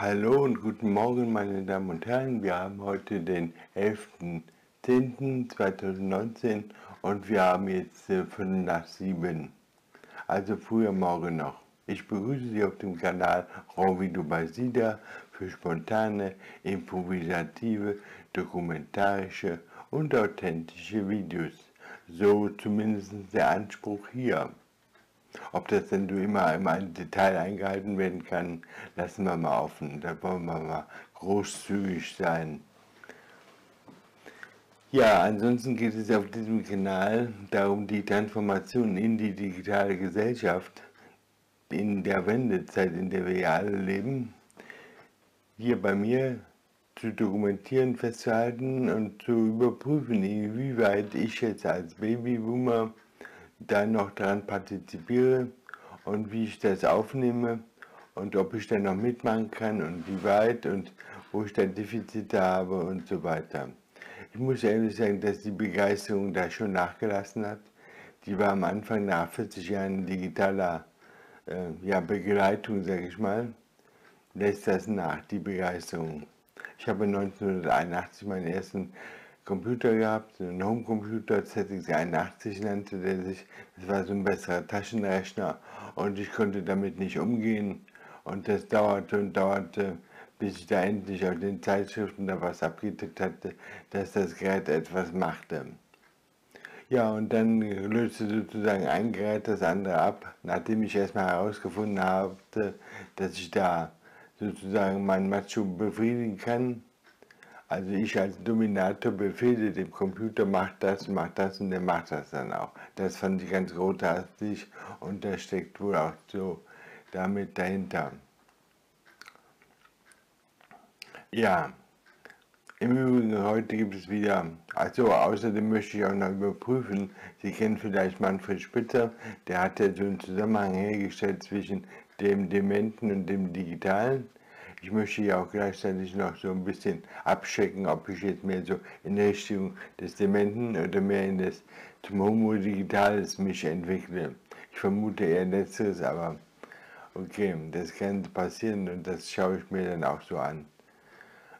Hallo und guten Morgen, meine Damen und Herren. Wir haben heute den 11.10.2019 und wir haben jetzt äh, 5 nach 7, also früher Morgen noch. Ich begrüße Sie auf dem Kanal Rovido Basida für spontane, improvisative, dokumentarische und authentische Videos. So zumindest der Anspruch hier. Ob das denn immer in ein Detail eingehalten werden kann, lassen wir mal offen. Da wollen wir mal großzügig sein. Ja, ansonsten geht es auf diesem Kanal darum, die Transformation in die digitale Gesellschaft in der Wendezeit, in der wir ja alle leben, hier bei mir zu dokumentieren, festzuhalten und zu überprüfen, inwieweit ich jetzt als Babyboomer da noch daran partizipiere und wie ich das aufnehme und ob ich da noch mitmachen kann und wie weit und wo ich da Defizite habe und so weiter. Ich muss ehrlich sagen, dass die Begeisterung da schon nachgelassen hat. Die war am Anfang nach 40 Jahren digitaler äh, ja, Begleitung, sage ich mal, lässt das nach, die Begeisterung. Ich habe 1981 meinen ersten Computer gehabt, einen Homecomputer, ZX81 nannte der sich. Das war so ein besserer Taschenrechner und ich konnte damit nicht umgehen. Und das dauerte und dauerte, bis ich da endlich auf den Zeitschriften da was abgetippt hatte, dass das Gerät etwas machte. Ja, und dann löste sozusagen ein Gerät das andere ab, nachdem ich erstmal herausgefunden habe, dass ich da sozusagen mein Macho befriedigen kann also ich als Dominator befehle dem Computer, mach das, mach das und der macht das dann auch. Das fand ich ganz großartig und da steckt wohl auch so damit dahinter. Ja, im Übrigen heute gibt es wieder, also außerdem möchte ich auch noch überprüfen, Sie kennen vielleicht Manfred Spitzer, der hat ja so einen Zusammenhang hergestellt zwischen dem Dementen und dem Digitalen. Ich möchte ja auch gleichzeitig noch so ein bisschen abchecken, ob ich jetzt mehr so in Richtung des Dementen oder mehr in das zum Homo Digitales mich entwickle. Ich vermute eher letzteres, aber okay, das kann passieren und das schaue ich mir dann auch so an.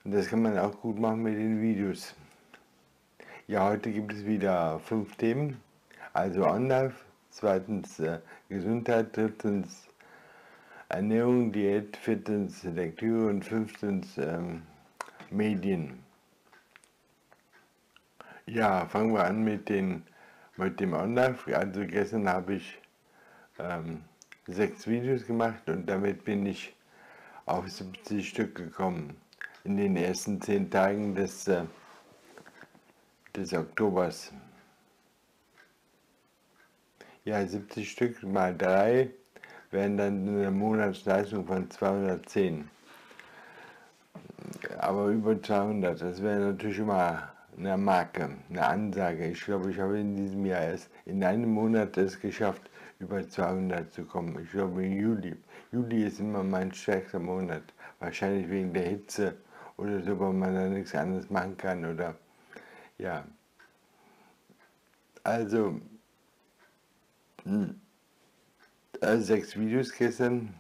Und das kann man auch gut machen mit den Videos. Ja, heute gibt es wieder fünf Themen. Also Online, zweitens äh, Gesundheit, drittens Ernährung, Diät, Fitness, Lektüre und fünftens ähm, Medien. Ja, fangen wir an mit, den, mit dem Online. Also gestern habe ich ähm, sechs Videos gemacht und damit bin ich auf 70 Stück gekommen in den ersten zehn Tagen des, äh, des Oktobers. Ja, 70 Stück mal drei wären dann eine Monatsleistung von 210. Aber über 200, das wäre natürlich immer eine Marke, eine Ansage. Ich glaube, ich habe in diesem Jahr erst in einem Monat es geschafft, über 200 zu kommen. Ich glaube im Juli. Juli ist immer mein stärkster Monat. Wahrscheinlich wegen der Hitze oder so, weil man da nichts anderes machen kann oder ja. Also, hm äh, sechs Videos gestern.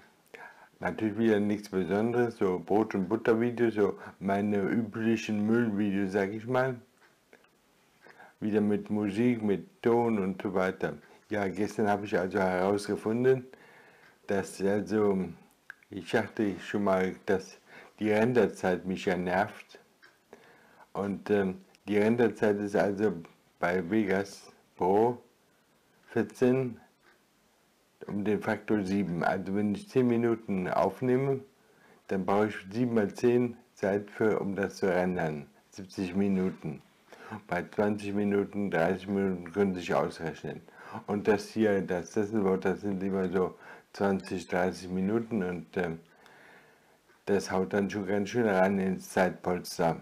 Natürlich wieder nichts Besonderes, so Brot- und Butter-Videos, so meine üblichen Müllvideos, sag ich mal. Wieder mit Musik, mit Ton und so weiter. Ja, gestern habe ich also herausgefunden, dass also, ich dachte schon mal, dass die Renderzeit mich ja nervt. Und ähm, die Renderzeit ist also bei Vegas Pro 14 um den Faktor 7. Also wenn ich 10 Minuten aufnehme, dann brauche ich 7 mal 10 Zeit für, um das zu rendern. 70 Minuten. Bei 20 Minuten, 30 Minuten können sich ausrechnen. Und das hier, das Sesselwort, das sind immer so 20, 30 Minuten und äh, das haut dann schon ganz schön ran ins Zeitpolster.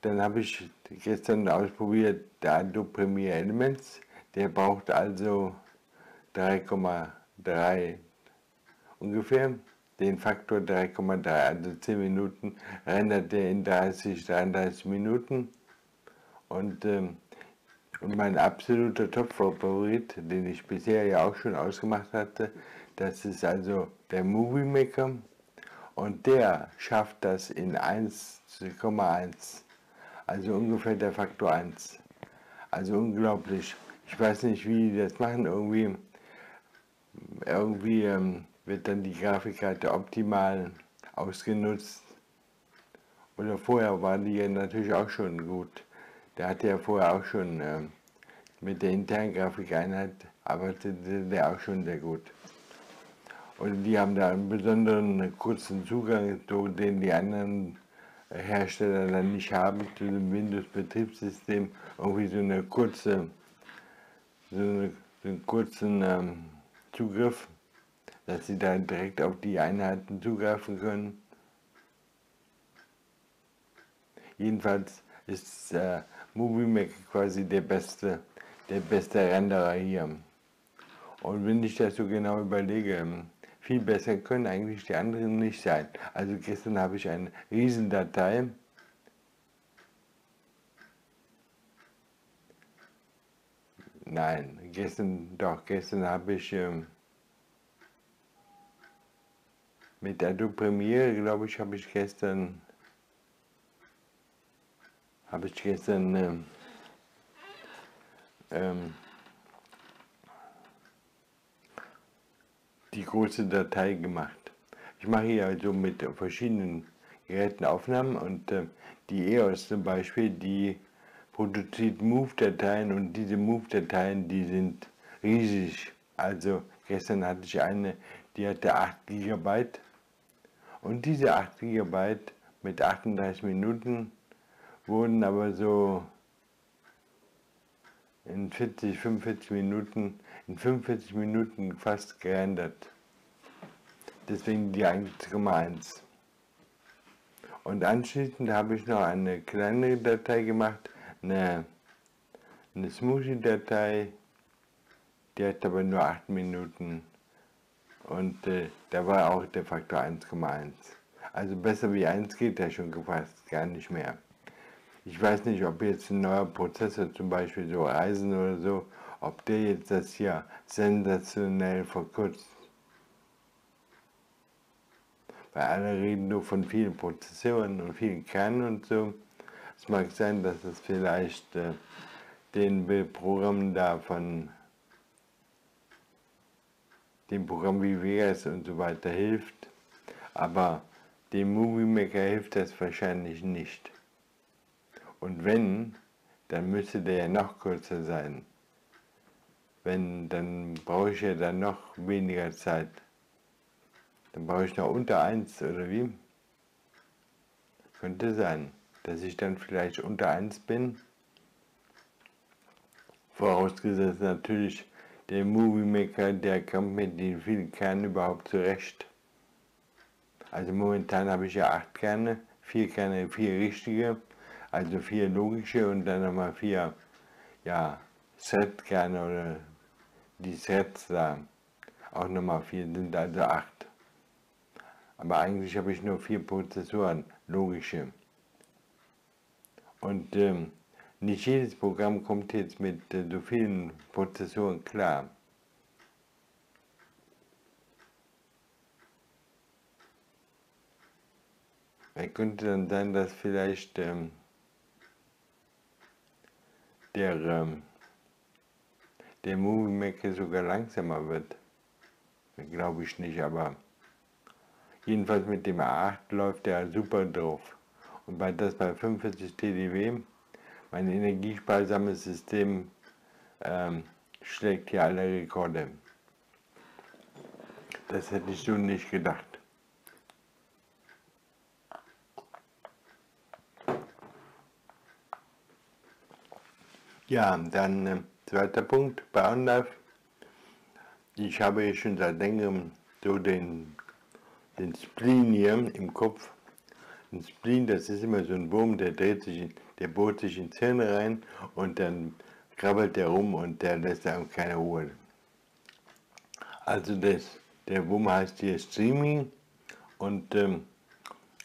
Dann habe ich gestern ausprobiert, der Adobe Premiere Elements. Der braucht also 3,3 ungefähr, den Faktor 3,3, also 10 Minuten, rendert er in 30, 33 Minuten. Und, ähm, und mein absoluter Top-Favorit, den ich bisher ja auch schon ausgemacht hatte, das ist also der Movie Maker. Und der schafft das in 1,1. Also ungefähr der Faktor 1. Also unglaublich. Ich weiß nicht, wie die das machen. Irgendwie, irgendwie ähm, wird dann die Grafikkarte optimal ausgenutzt. Oder vorher war die ja natürlich auch schon gut. Der hatte ja vorher auch schon äh, mit der internen Grafikeinheit arbeitete der auch schon sehr gut. Und die haben da einen besonderen kurzen Zugang, den die anderen Hersteller dann nicht haben zu dem Windows-Betriebssystem. Irgendwie so eine kurze, so, eine, so einen kurzen ähm, Zugriff, dass sie da direkt auf die Einheiten zugreifen können. Jedenfalls ist äh, MovieMac quasi der beste, der beste Renderer hier. Und wenn ich das so genau überlege, viel besser können eigentlich die anderen nicht sein. Also gestern habe ich eine Riesendatei. Nein, gestern, doch, gestern habe ich ähm, mit Adobe Premiere, glaube ich, habe ich gestern habe ich gestern ähm, ähm, die große Datei gemacht. Ich mache hier also mit verschiedenen Geräten Aufnahmen und äh, die EOS zum Beispiel, die produziert Move-Dateien und diese Move-Dateien, die sind riesig. Also gestern hatte ich eine, die hatte 8 GB und diese 8 GB mit 38 Minuten wurden aber so in 40, 45 Minuten, in 45 Minuten fast gerendert. Deswegen die 1,1. Und anschließend habe ich noch eine kleine Datei gemacht, eine, eine Smoothie-Datei, die hat aber nur 8 Minuten und äh, da war auch der Faktor 1,1. Also besser wie 1 geht ja schon fast gar nicht mehr. Ich weiß nicht, ob jetzt ein neuer Prozessor, zum Beispiel so Eisen oder so, ob der jetzt das hier sensationell verkürzt. Weil alle reden nur von vielen Prozessoren und vielen Kernen und so. Es mag sein, dass es vielleicht äh, den Programmen da von dem Programm wie Vegas und so weiter hilft, aber dem Movie Maker hilft das wahrscheinlich nicht. Und wenn, dann müsste der ja noch kürzer sein. Wenn, dann brauche ich ja dann noch weniger Zeit. Dann brauche ich noch unter 1 oder wie? Könnte sein, dass ich dann vielleicht unter 1 bin. Vorausgesetzt natürlich, der Movie Maker, der kommt mit den vielen Kernen überhaupt zurecht. Also momentan habe ich ja 8 Kerne, 4 Kerne, 4 richtige also vier logische und dann nochmal vier, ja, Set-Kerne oder die Sets da. Auch nochmal vier sind also acht. Aber eigentlich habe ich nur vier Prozessoren, logische. Und ähm, nicht jedes Programm kommt jetzt mit äh, so vielen Prozessoren klar. Es könnte dann sein, dass vielleicht ähm, der, ähm, der Movie Maker sogar langsamer wird. Glaube ich nicht, aber jedenfalls mit dem A8 läuft der super drauf. Und bei das bei 45 TDW, mein energiesparsames System ähm, schlägt hier alle Rekorde. Das hätte ich so nicht gedacht. Ja, dann äh, zweiter Punkt bei OnLive. Ich habe schon seit längerem so den, den Spleen hier im Kopf. Ein Spleen, das ist immer so ein Wurm, der dreht sich, der bohrt sich ins Hirn rein und dann krabbelt der rum und der lässt einem keine Ruhe. Also das, der Wurm heißt hier Streaming und ähm,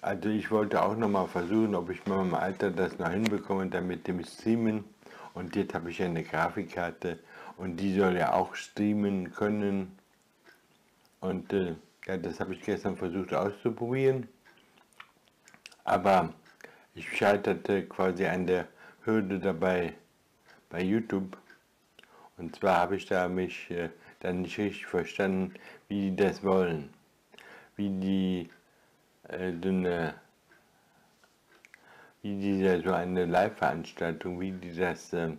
also ich wollte auch nochmal versuchen, ob ich mal im Alter das noch hinbekomme, damit dem Streamen und jetzt habe ich eine Grafikkarte und die soll ja auch streamen können. Und äh, Ja, das habe ich gestern versucht auszuprobieren. Aber ich scheiterte quasi an der Hürde dabei bei YouTube. Und zwar habe ich da mich äh, dann nicht richtig verstanden, wie die das wollen. Wie die äh, so eine, wie die so eine Live-Veranstaltung, wie die das äh,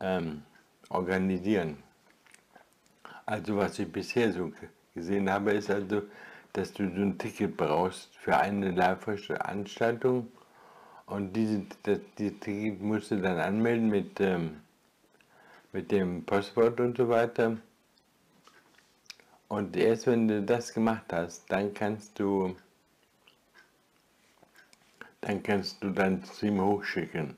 ähm, organisieren. Also was ich bisher so gesehen habe, ist also, dass du so ein Ticket brauchst für eine Live-Veranstaltung und diese, das, dieses Ticket musst du dann anmelden mit, ähm, mit dem Postwort und so weiter. Und erst wenn du das gemacht hast, dann kannst du dann kannst du dein Stream hochschicken.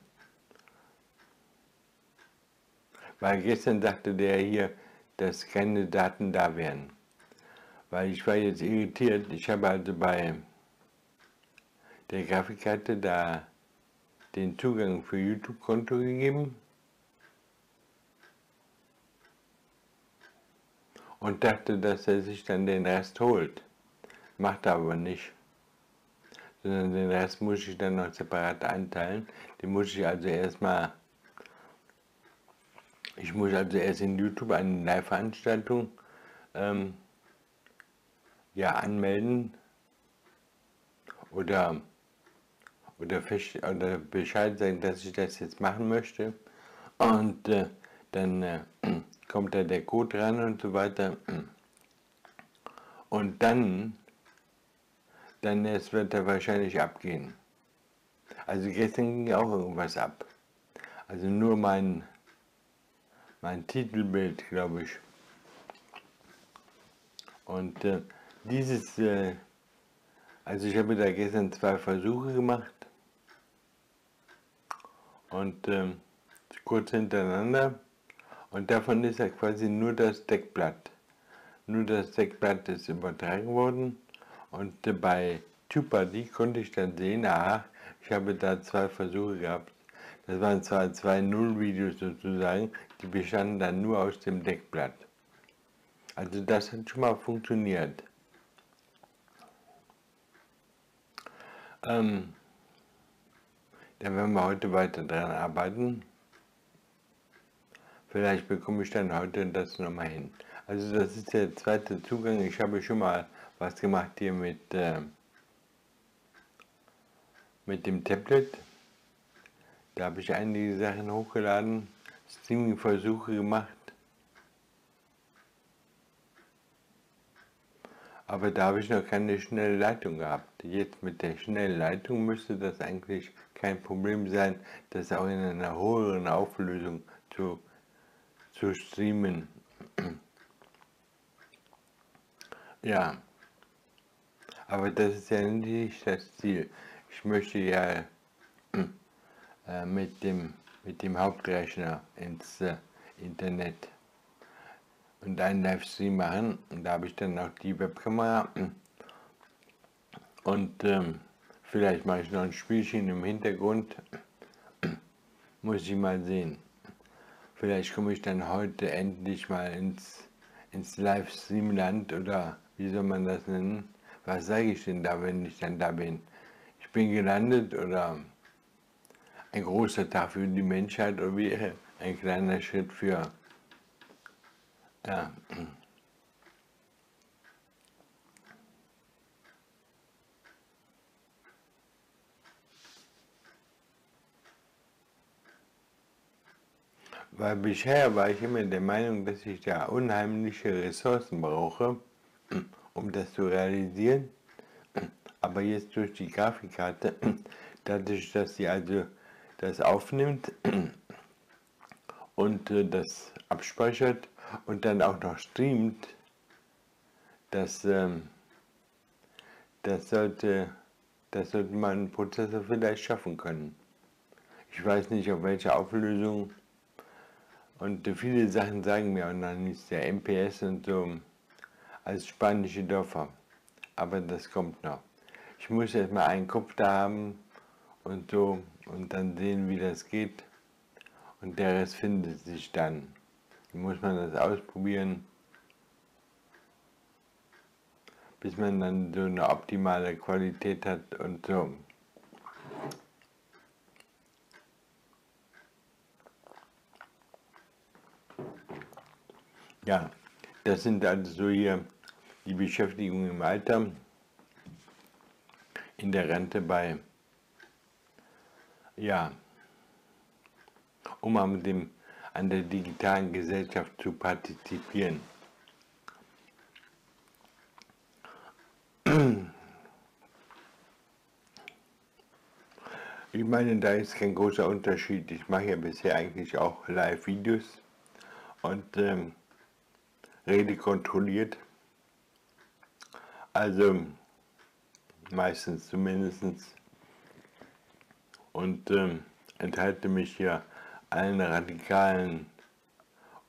Weil gestern sagte der hier, dass keine Daten da wären. Weil ich war jetzt irritiert. Ich habe also bei der Grafikkarte da den Zugang für YouTube-Konto gegeben und dachte, dass er sich dann den Rest holt. Macht er aber nicht. Sondern den Rest muss ich dann noch separat einteilen. Den muss ich also erstmal, ich muss also erst in YouTube eine Live-Veranstaltung ähm, ja, anmelden oder, oder, oder Bescheid sagen, dass ich das jetzt machen möchte. Und äh, dann äh, kommt da der Code ran und so weiter. Und dann, dann erst wird er wahrscheinlich abgehen. Also gestern ging auch irgendwas ab. Also nur mein, mein Titelbild, glaube ich. Und äh, dieses, äh, also ich habe da gestern zwei Versuche gemacht und äh, kurz hintereinander und davon ist ja quasi nur das Deckblatt. Nur das Deckblatt ist übertragen worden und äh, bei Tupadi konnte ich dann sehen, aha, ich habe da zwei Versuche gehabt. Das waren zwar zwei Null-Videos sozusagen, die bestanden dann nur aus dem Deckblatt. Also das hat schon mal funktioniert. Ähm, da werden wir heute weiter dran arbeiten. Vielleicht bekomme ich dann heute das nochmal hin. Also das ist der zweite Zugang. Ich habe schon mal was gemacht hier mit, äh, mit dem Tablet. Da habe ich einige Sachen hochgeladen, Streaming-Versuche gemacht. Aber da habe ich noch keine schnelle Leitung gehabt. Jetzt mit der schnellen Leitung müsste das eigentlich kein Problem sein, das auch in einer höheren Auflösung zu, zu streamen. Ja, aber das ist ja nicht das Ziel. Ich möchte ja äh, mit, dem, mit dem Hauptrechner ins äh, Internet und einen Livestream machen. Und da habe ich dann auch die Webkamera. Und ähm, vielleicht mache ich noch ein Spielchen im Hintergrund. Muss ich mal sehen. Vielleicht komme ich dann heute endlich mal ins, ins Livestream-Land oder wie soll man das nennen? Was sage ich denn da, wenn ich dann da bin? Ich bin gelandet oder ein großer Tag für die Menschheit oder wie ein kleiner Schritt für ja. Weil bisher war ich immer der Meinung, dass ich da unheimliche Ressourcen brauche, um das zu realisieren. Aber jetzt durch die Grafikkarte, dadurch, dass sie also das aufnimmt und äh, das abspeichert, und dann auch noch streamt, das, ähm, das, sollte, das sollte man Prozessor vielleicht schaffen können. Ich weiß nicht, auf welche Auflösung. Und viele Sachen sagen mir auch noch nichts, der MPS und so, als spanische Dörfer. Aber das kommt noch. Ich muss erstmal einen Kopf da haben und so und dann sehen, wie das geht. Und der Rest findet sich dann muss man das ausprobieren. bis man dann so eine optimale Qualität hat und so. Ja, das sind also so hier die Beschäftigung im Alter, in der Rente bei, ja, um an, dem, an der digitalen Gesellschaft zu partizipieren. Ich meine, da ist kein großer Unterschied. Ich mache ja bisher eigentlich auch Live-Videos und ähm, rede kontrolliert. Also meistens zumindest. Und ähm, enthalte mich hier allen radikalen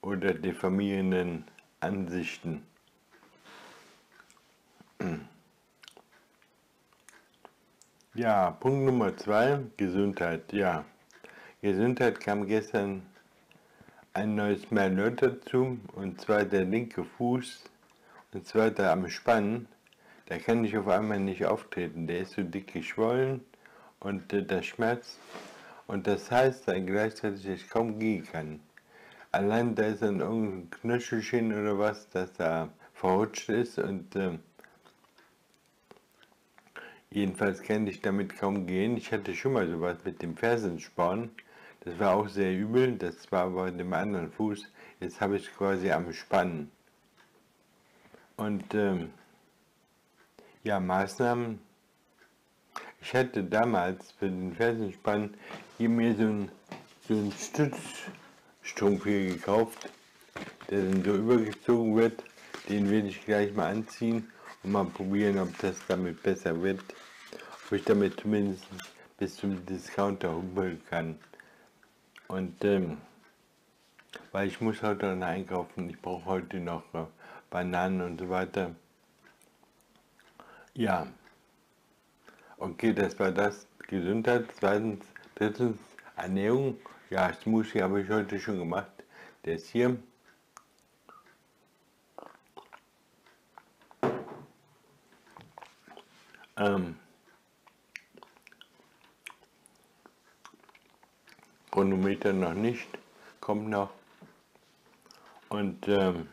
oder diffamierenden Ansichten. Ja, Punkt Nummer zwei, Gesundheit. Ja, Gesundheit kam gestern ein neues Malheur dazu, und zwar der linke Fuß, und zwar da am Spann, da kann ich auf einmal nicht auftreten, der ist so dick geschwollen und äh, das schmerzt. Und das heißt dann gleichzeitig, dass ich kaum gehen kann. Allein da ist dann irgendein Knöchelchen oder was, das da verrutscht ist und äh, Jedenfalls kann ich damit kaum gehen. Ich hatte schon mal sowas mit dem Fersensporn. Das war auch sehr übel. Das war aber dem anderen Fuß. Jetzt habe ich quasi am Spannen. Und ähm, ja, Maßnahmen. Ich hatte damals für den Fersenspann hier mir so einen, so einen Stützstrumpf hier gekauft, der dann so übergezogen wird. Den werde ich gleich mal anziehen und mal probieren, ob das damit besser wird wo ich damit zumindest bis zum Discounter humpeln kann. Und ähm, weil ich muss heute noch einkaufen, ich brauche heute noch äh, Bananen und so weiter. Ja, okay, das war das. Gesundheit. Zweitens, drittens, Ernährung. Ja, Smoothie habe ich heute schon gemacht. Ist hier. Ähm, Chronometer noch nicht, kommt noch. Und ähm,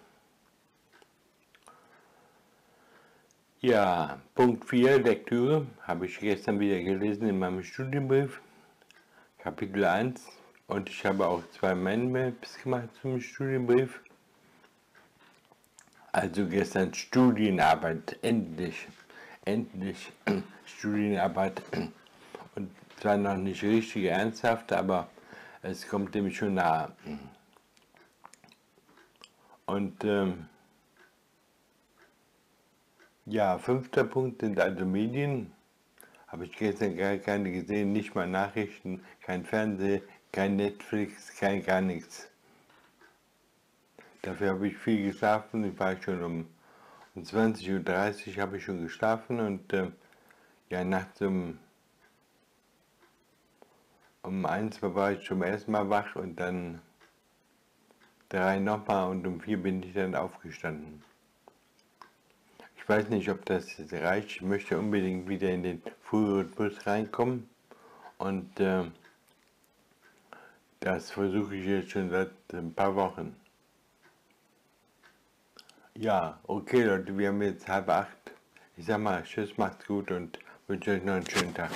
ja, Punkt 4, Lektüre, habe ich gestern wieder gelesen in meinem Studienbrief, Kapitel 1. Und ich habe auch zwei Mindmaps gemacht zum Studienbrief. Also gestern Studienarbeit, endlich, endlich Studienarbeit. Und zwar noch nicht richtig ernsthaft, aber es kommt dem schon nah. Und ähm, ja, fünfter Punkt sind also Medien. Habe ich gestern gar keine gesehen, nicht mal Nachrichten, kein Fernsehen, kein Netflix, kein gar nichts. Dafür habe ich viel geschlafen. Ich war schon um, um 20.30 Uhr habe ich schon geschlafen und äh, ja, nachts um um eins war ich zum ersten Mal wach und dann drei nochmal und um vier bin ich dann aufgestanden. Ich weiß nicht, ob das reicht. Ich möchte unbedingt wieder in den Frührhythmus reinkommen und äh, das versuche ich jetzt schon seit ein paar Wochen. Ja, okay Leute, wir haben jetzt halb acht. Ich sag mal, tschüss, macht's gut und wünsche euch noch einen schönen Tag.